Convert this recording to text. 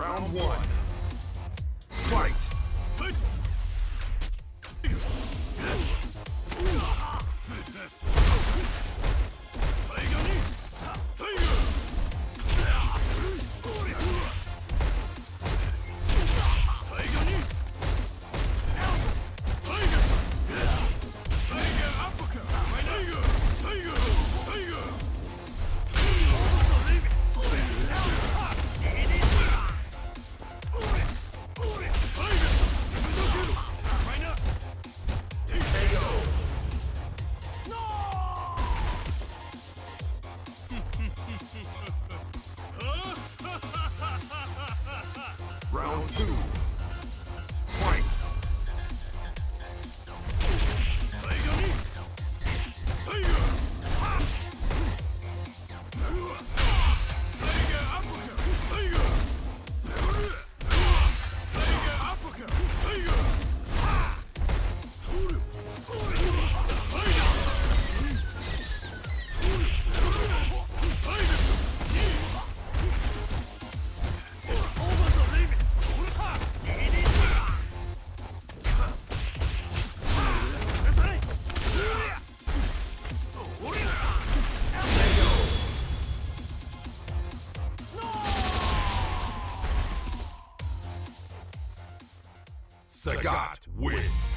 Round one. Fight! Round two. Sagat wins.